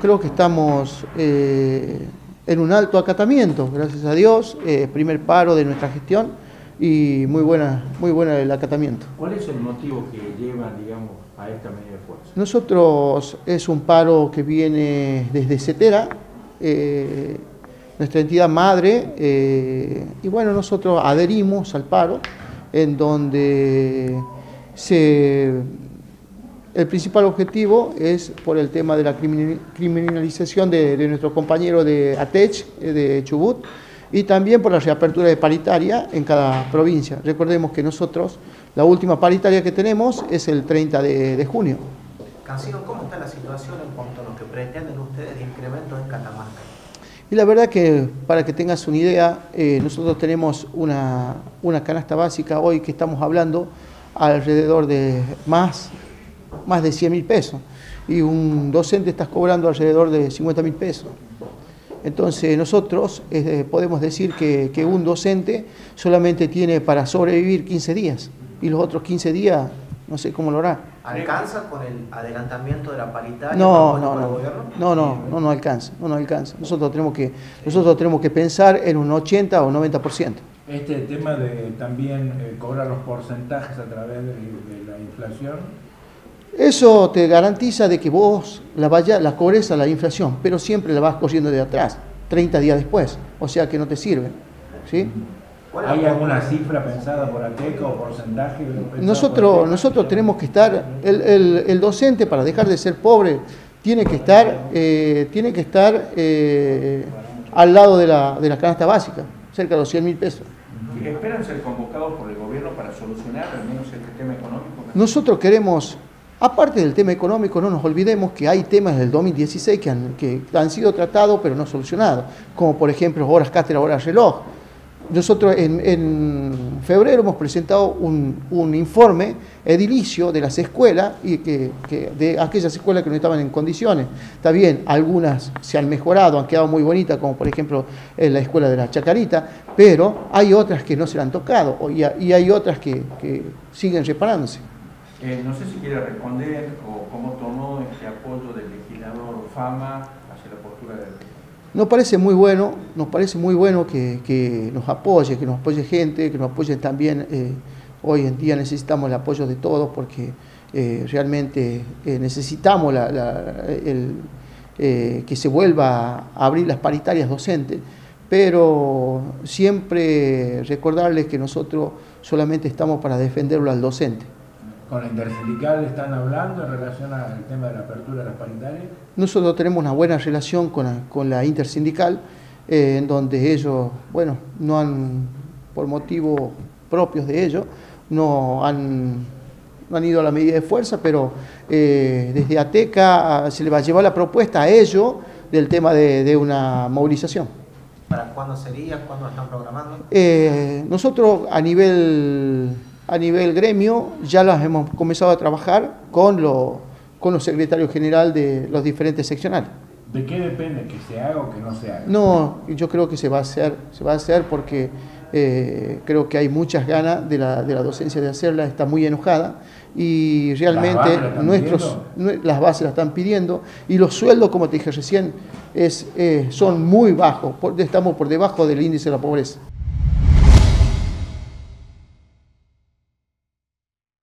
Creo que estamos eh, en un alto acatamiento, gracias a Dios, eh, primer paro de nuestra gestión y muy buena, muy buena el acatamiento. ¿Cuál es el motivo que lleva, digamos, a esta medida de fuerza? Nosotros es un paro que viene desde CETERA, eh, nuestra entidad madre, eh, y bueno, nosotros adherimos al paro en donde se el principal objetivo es por el tema de la criminalización de, nuestro compañero de ATECH, eh, de Chubut, y también por la reapertura de paritaria en cada provincia. Recordemos que nosotros, la última paritaria que tenemos es el 30 de, junio. Cancino, ¿cómo está la situación en cuanto a lo que pretenden ustedes de incrementos en Catamarca? Y la verdad que, para que tengas una idea, eh, nosotros tenemos una, una canasta básica hoy que estamos hablando alrededor de más más de 100 mil pesos y un docente está cobrando alrededor de 50 mil pesos. Entonces nosotros eh, podemos decir que, un docente solamente tiene para sobrevivir 15 días y los otros 15 días no sé cómo lo hará. ¿Alcanza con el adelantamiento de la paritaria? No, no, no, no, no, no, no alcanza, no, no alcanza. Nosotros tenemos que, nosotros tenemos que pensar en un 80 o 90%. Este tema de también eh, cobrar los porcentajes a través de la inflación eso te garantiza de que vos la, vaya, la cobres a la inflación, pero siempre la vas corriendo de atrás, 30 días después, o sea que no te sirve. ¿sí? ¿Hay alguna cifra pensada por ATECO o porcentaje? Nosotros, nosotros tenemos que estar, el, docente para dejar de ser pobre tiene que estar, eh, tiene que estar eh, al lado de la, de la canasta básica, cerca de los 100 mil pesos. ¿Esperan ser convocados por el gobierno para solucionar al menos este tema económico? Nosotros queremos Aparte del tema económico, no nos olvidemos que hay temas del 2016 que han, sido tratados pero no solucionados, como por ejemplo horas cátedra, horas reloj. Nosotros en, febrero hemos presentado un, informe edilicio de las escuelas, y que, de aquellas escuelas que no estaban en condiciones. Está bien, algunas se han mejorado, han quedado muy bonitas, como por ejemplo en la escuela de la Chacarita, pero hay otras que no se le han tocado y, hay otras que siguen reparándose. Eh, no sé si quiere responder o cómo tomó este apoyo del legislador Fama hacia la postura del nos parece muy bueno, nos parece muy bueno que, nos apoye, que nos apoye gente, que nos apoye también. Eh, hoy en día necesitamos el apoyo de todos porque eh, realmente necesitamos que se vuelva a abrir las paritarias docentes, pero siempre recordarles que nosotros solamente estamos para defenderlo al docente con la intersindical están hablando en relación al tema de la apertura de las paritarias? Nosotros tenemos una buena relación con la, intersindical, eh, en donde ellos, bueno, no han, por motivos propios de ellos, no han, han ido a la medida de fuerza, pero eh, desde ATECA se le va a llevar la propuesta a ellos del tema de, una movilización. ¿Para cuándo sería? ¿Cuándo están programando? Eh, nosotros a nivel a nivel gremio ya las hemos comenzado a trabajar con, con los secretarios general de los diferentes seccionales. ¿De qué depende que se haga o que no se haga? No, yo creo que se va a hacer, se va a hacer porque eh, creo que hay muchas ganas de la, de la, docencia de hacerla, está muy enojada y realmente ¿Las nuestros, las bases la están pidiendo y los sueldos, como te dije recién, es, eh, son muy bajos, estamos por debajo del índice de la pobreza.